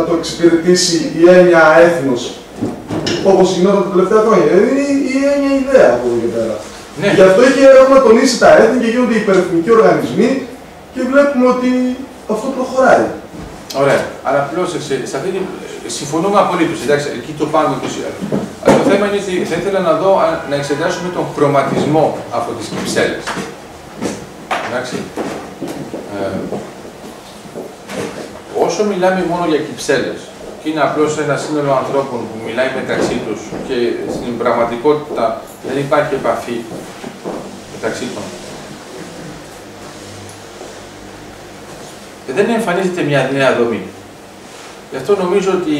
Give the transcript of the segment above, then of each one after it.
να το εξυπηρετήσει η έννοια έθνος, όπως γινόταν τα τελευταία χρόνια. Δηλαδή είναι η έννοια ιδέα από εδώ και πέρα. Ναι. Γι' αυτό και έχουμε τονίσει τα έθνη και γίνονται υπερεθνικοί οργανισμοί και βλέπουμε ότι αυτό προχωράει. Ωραία. Αλλά απλώς σε, σε αυτή την. Συμφωνούμε απολύτως. Εντάξει, εκεί το πάμε ούτω ή άλλω. Αλλά το θέμα είναι ότι θα ήθελα να δω αν- να εξετάσουμε τον χρωματισμό από τι κυψέλε. Εντάξει. Ε, όσο μιλάμε μόνο για κυψέλες και είναι απλώς ένα σύνολο ανθρώπων που μιλάει μεταξύ τους και στην πραγματικότητα δεν υπάρχει επαφή μεταξύ των δεν εμφανίζεται μια νέα δομή. Γι' αυτό νομίζω ότι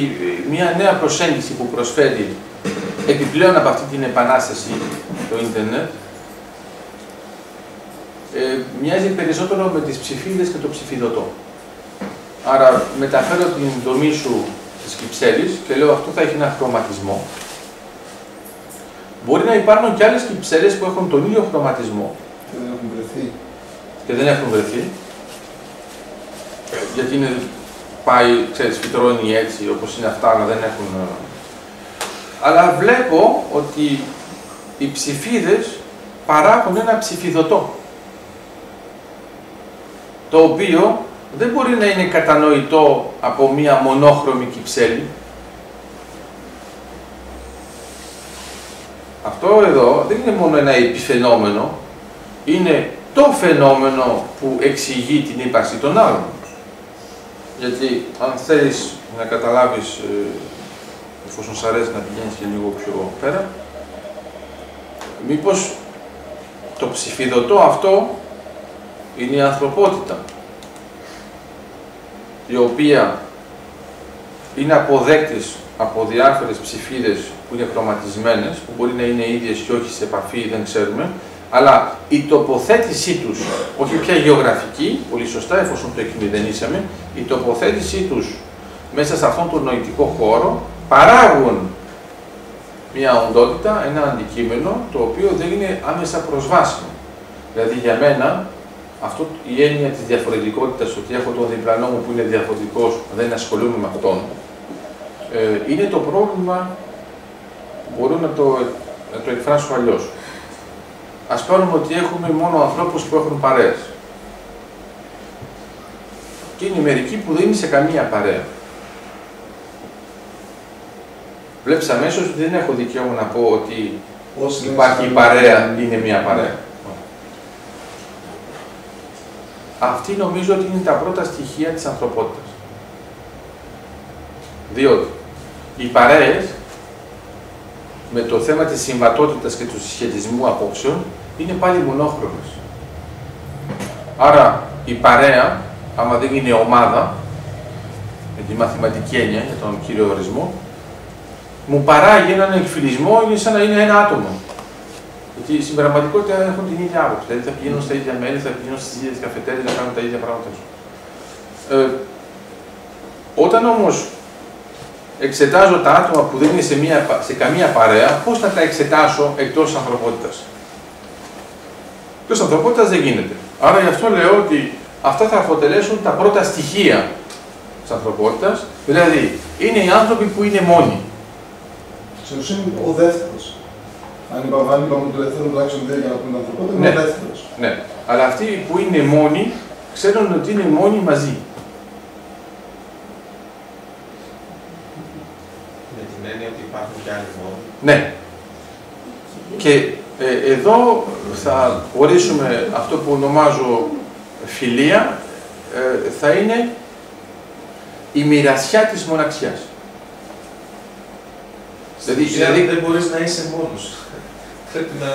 μια νέα προσέγγιση που προσφέρει επιπλέον από αυτή την επανάσταση το ίντερνετ ε, μοιάζει περισσότερο με τις ψηφίδες και το ψηφιδωτό. Άρα μεταφέρω την δομή σου της κυψέλης και λέω αυτό θα έχει ένα χρωματισμό. Μπορεί να υπάρχουν και άλλες κυψέλες που έχουν τον ίδιο χρωματισμό Και δεν έχουν βρεθεί. και δεν έχουν βρεθεί. Γιατί είναι, πάει, ξέρεις, φυτρώνει έτσι, όπως είναι αυτά, αλλά δεν έχουν... ε. Αλλά βλέπω ότι οι ψηφίδες παράγουν ένα ψηφιδωτό. Το οποίο δεν μπορεί να είναι κατανοητό από μία μονόχρωμη κυψέλη. Αυτό εδώ δεν είναι μόνο ένα επιφαινόμενο, είναι το φαινόμενο που εξηγεί την ύπαρξη των άλλων. Γιατί αν θέλεις να καταλάβεις, ε, εφόσον σ' αρέσει να πηγαίνεις και λίγο πιο πέρα, μήπως το ψηφιδωτό αυτό είναι η ανθρωπότητα, η οποία είναι αποδέκτης από διάφορες ψηφίδες που είναι χρωματισμένες, που μπορεί να είναι ίδιες και όχι σε επαφή, δεν ξέρουμε, αλλά η τοποθέτησή τους, όχι πια γεωγραφική, πολύ σωστά εφόσον το εκμηδενήσαμε, η τοποθέτησή τους μέσα σε αυτόν τον νοητικό χώρο παράγουν μια οντότητα, ένα αντικείμενο, το οποίο δεν είναι άμεσα προσβάσιμο. Δηλαδή για μένα, αυτό, η έννοια της διαφορετικότητας, ότι έχω τον διπλανό μου που είναι διαφορετικός, δεν ασχολούμαι με αυτόν, ε, είναι το πρόβλημα που μπορώ να το, να το εκφράσω αλλιώς. Ας πάρουμε ότι έχουμε μόνο ανθρώπους που έχουν παρέες. Και είναι μερικοί που δεν είναι σε καμία παρέα. Βλέπεις αμέσως ότι δεν έχω δικαίωμα να πω ότι Όσοι δεν υπάρχει η είναι παρέα, είναι μια παρέα. Αυτή νομίζω ότι είναι τα πρώτα στοιχεία της ανθρωπότητας. Διότι οι παρέες με το θέμα της συμβατότητας και του συσχετισμού απόψεων είναι πάλι μονόχρωμες. Άρα η παρέα, άμα δεν είναι ομάδα, με τη μαθηματική έννοια για τον κύριο ορισμό, μου παράγει έναν εκφυλισμό, είναι σαν να είναι ένα άτομο. Γιατί στην πραγματικότητα έχουν την ίδια άποψη. Δηλαδή θα πηγαίνουν στα ίδια μέλη, θα πηγαίνουν στις ίδιες καφετέρειες να κάνουν τα ίδια πράγματα. Ε, όταν όμως εξετάζω τα άτομα που δεν είναι σε, μια, σε καμία παρέα, πώς θα τα εξετάσω εκτός ανθρωπότητας; Εκτός ανθρωπότητας δεν γίνεται. Άρα γι' αυτό λέω ότι αυτά θα αποτελέσουν τα πρώτα στοιχεία της ανθρωπότητας. Δηλαδή, είναι οι άνθρωποι που είναι μόνοι. Στην ουσία είναι ο δεύτερος. Αν είπαμε, αν είπαμε ότι ελευθερούν τουλάχιστον δύο για να πούμε ανθρωπότητα, είναι Ναι. ο δεύτερο. Ναι. Αλλά αυτοί που είναι μόνοι, ξέρουν ότι είναι μόνοι μαζί. Με την έννοια ότι υπάρχουν και άλλοι μόνοι. Ναι. Και ε, εδώ θα ορίσουμε αυτό που ονομάζω φιλία, ε, θα είναι η μοιρασιά της μοναξιάς. Δηλαδή, Στην ουσία δηλαδή, δεν μπορείς να είσαι μόνος. Πρέπει να...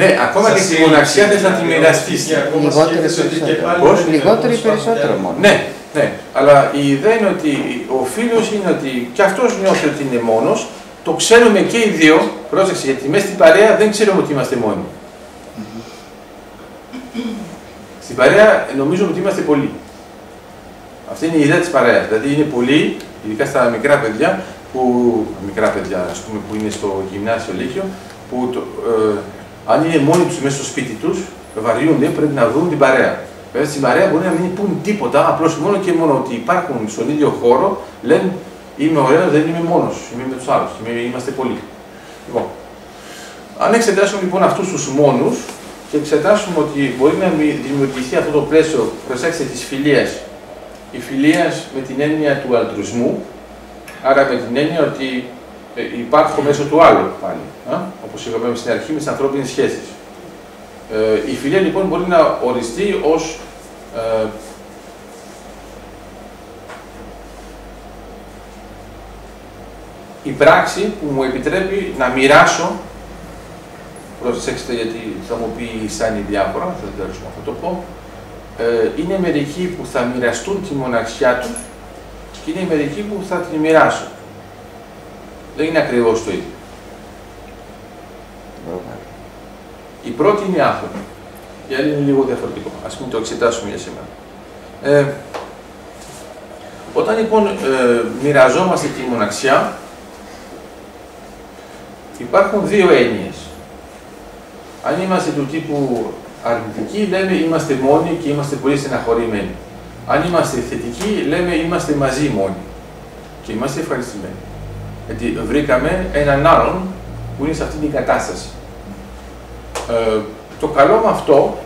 ναι, ακόμα και τη μοναξιά δεν θα τη μοιραστείς. Και ακόμα Λιγότερο σκέφτεσαι ότι και περισσότερο. πάλι Πώς; δεν είναι Λιγότερο ή μόνος, υπάρχουν περισσότερο και άλλοι. μόνο. Ναι, ναι. Αλλά η ιδέα είναι ότι ο φίλος είναι ότι και αυτός νιώθει ότι είναι μόνος, το ξέρουμε και οι δύο, πρόσεξε, γιατί μέσα στην παρέα δεν ξέρουμε ότι είμαστε μόνοι. Στην παρέα νομίζουμε ότι είμαστε πολλοί. Αυτή είναι η ιδέα της παρέας. Δηλαδή είναι πολλοί, ειδικά στα μικρά παιδιά, που, μικρά παιδιά ας πούμε, που είναι στο γυμνάσιο λύκειο, που το, ε, αν είναι μόνοι τους μέσα στο σπίτι τους, βαριούνται, πρέπει να βρουν την παρέα. Βέβαια στην παρέα μπορεί να μην πούν τίποτα, απλώς μόνο και μόνο ότι υπάρχουν στον ίδιο χώρο, λένε Είμαι ωραίο, δεν είμαι μόνος, είμαι με τους άλλους, είμαστε πολλοί. Λοιπόν, αν εξετάσουμε λοιπόν αυτούς τους μόνους και εξετάσουμε ότι μπορεί να δημιουργηθεί αυτό το πλαίσιο, προσέξτε, της φιλίας. Η φιλίας με την έννοια του αλτρουσμού, άρα με την έννοια ότι ε, υπάρχω μέσω του άλλου πάλι, όπως είπαμε στην αρχή με τις ανθρώπινες σχέσεις. Ε, η φιλία λοιπόν μπορεί να οριστεί ως ε, η πράξη που μου επιτρέπει να μοιράσω προσέξτε γιατί θα μου πει σαν διάφορα, θα τέλος αυτό το πω, ε, είναι μερικοί που θα μοιραστούν τη μοναξιά του και είναι μερικοί που θα την μοιράσω. Δεν είναι ακριβώς το ίδιο. Η πρώτη είναι άφωνη. Η άλλη είναι λίγο διαφορετικό. Ας μην το εξετάσουμε για σήμερα. Ε, όταν λοιπόν ε, μοιραζόμαστε τη μοναξιά, υπάρχουν δύο έννοιες. Αν είμαστε του τύπου αρνητικοί, λέμε είμαστε μόνοι και είμαστε πολύ στεναχωρημένοι. Αν είμαστε θετικοί, λέμε είμαστε μαζί μόνοι και είμαστε ευχαριστημένοι. Γιατί βρήκαμε έναν άλλον που είναι σε αυτή την κατάσταση. Ε, το καλό με αυτό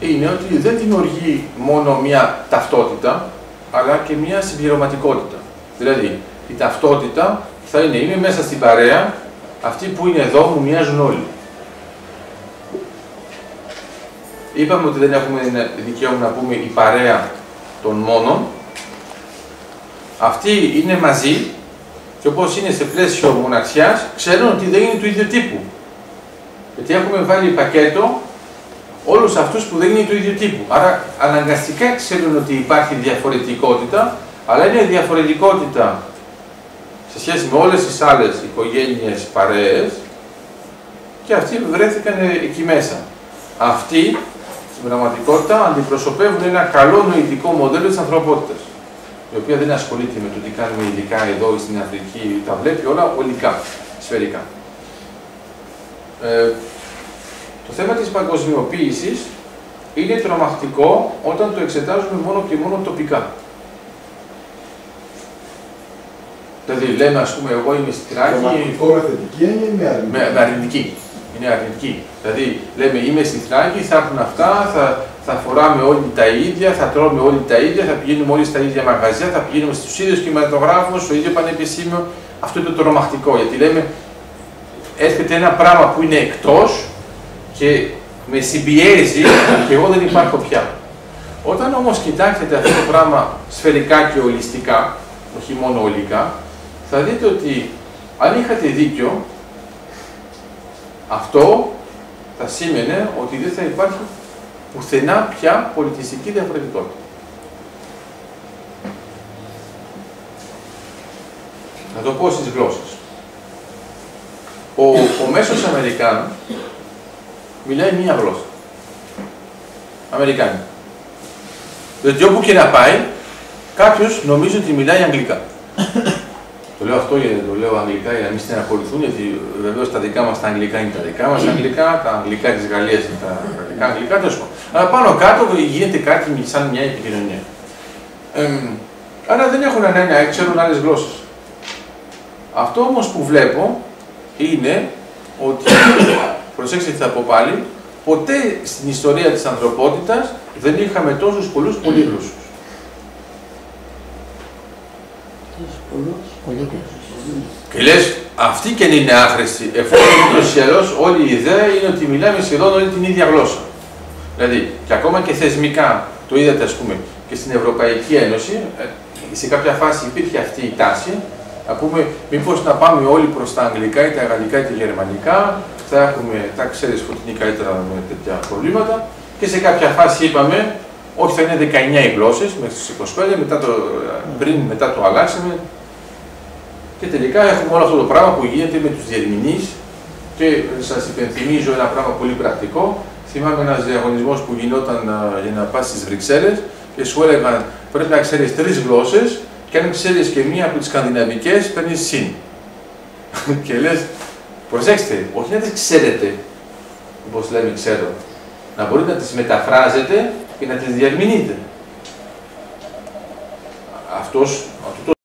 είναι ότι δεν δημιουργεί μόνο μία ταυτότητα, αλλά και μία συμπληρωματικότητα. Δηλαδή, η ταυτότητα θα είναι, είμαι μέσα στην παρέα, αυτοί που είναι εδώ μου μοιάζουν όλοι. Είπαμε ότι δεν έχουμε δικαίωμα να πούμε η παρέα των μόνων. Αυτοί είναι μαζί και όπως είναι σε πλαίσιο μοναξιάς, ξέρουν ότι δεν είναι του ίδιου τύπου. Γιατί έχουμε βάλει πακέτο όλους αυτούς που δεν είναι του ίδιου τύπου. Άρα αναγκαστικά ξέρουν ότι υπάρχει διαφορετικότητα, αλλά είναι διαφορετικότητα σε σχέση με όλες τις άλλες οικογένειες παρέες και αυτοί βρέθηκαν εκεί μέσα. Αυτοί, στην πραγματικότητα, αντιπροσωπεύουν ένα καλό νοητικό μοντέλο της ανθρωπότητας, η οποία δεν ασχολείται με το τι κάνουμε ειδικά εδώ ή στην Αφρική, τα βλέπει όλα ολικά, σφαιρικά. Ε, το θέμα της παγκοσμιοποίησης είναι τρομακτικό όταν το εξετάζουμε μόνο και μόνο τοπικά. Δηλαδή λέμε, ας πούμε, εγώ είμαι στη Τράκη... Τρομακτικό με θετική έννοια ή με αρνητική; Με, με αρνητική. Είναι αρνητική. Δηλαδή λέμε, είμαι στη Θράκη, θα έχουν αυτά, θα, θα φοράμε όλοι τα ίδια, θα τρώμε όλοι τα ίδια, θα πηγαίνουμε όλοι στα ίδια μαγαζιά, θα πηγαίνουμε στους ίδιους κινηματογράφους, στο ίδιο πανεπιστήμιο. Αυτό είναι το τρομακτικό, γιατί λέμε, έρχεται ένα πράγμα που είναι εκτός και με συμπιέζει και εγώ δεν υπάρχω πια. Όταν όμως κοιτάξετε αυτό το πράγμα σφαιρικά και ολιστικά, όχι μόνο ολικά, θα δείτε ότι αν είχατε δίκιο, αυτό θα σήμαινε ότι δεν θα υπάρχει πουθενά πια πολιτιστική διαφορετικότητα. Να το πω στις γλώσσες. Ο, ο μέσος Αμερικάνος μιλάει μία γλώσσα. Αμερικάνη. Δηλαδή όπου και να πάει, κάποιος νομίζει ότι μιλάει αγγλικά. Το λέω αυτό γιατί το λέω αγγλικά για να μην στεναχωρηθούν, γιατί βεβαίως τα δικά μας τα αγγλικά είναι τα δικά μας αγγλικά, τα αγγλικά της Γαλλίας είναι τα γαλλικά αγγλικά, τέλος πάντων. Αλλά πάνω κάτω γίνεται κάτι σαν μια επικοινωνία. Ε, άρα δεν έχουν ανάγκη να ξέρουν άλλες γλώσσες. Αυτό όμως που βλέπω είναι ότι, προσέξτε τι θα πω πάλι, ποτέ στην ιστορία της ανθρωπότητας δεν είχαμε τόσους πολλούς πολύγλωσσους. Και λες, αυτή και είναι άχρηστη, εφόσον ούτω ή άλλω όλη η ιδέα είναι ότι μιλάμε σχεδόν όλη την ίδια γλώσσα. Δηλαδή, και ακόμα και θεσμικά, το είδατε ας πούμε και στην Ευρωπαϊκή Ένωση, ε, σε κάποια φάση υπήρχε αυτή η τάση, να πούμε μήπως να πάμε όλοι προς τα αγγλικά ή τα γαλλικά ή τα γερμανικά, θα έχουμε, θα ξέρεις ότι είναι καλύτερα με τέτοια προβλήματα. Και σε κάποια φάση είπαμε, όχι θα είναι 19 οι γλώσσες μέχρι τις 25, μετά το, πριν μετά το αλλάξαμε, και τελικά έχουμε όλο αυτό το πράγμα που γίνεται με τους διερμηνείς. Και σας υπενθυμίζω ένα πράγμα πολύ πρακτικό. Θυμάμαι ένας διαγωνισμός που γινόταν για να πας στις Βρυξέλλες και σου έλεγαν πρέπει να ξέρεις τρεις γλώσσες και αν ξέρεις και μία από τις σκανδιναβικές, παίρνεις συν. και λες, προσέξτε, όχι να τις ξέρετε, όπως λέμε ξέρω, να μπορείτε να τις μεταφράζετε και να τις διαρμηνείτε. Αυτός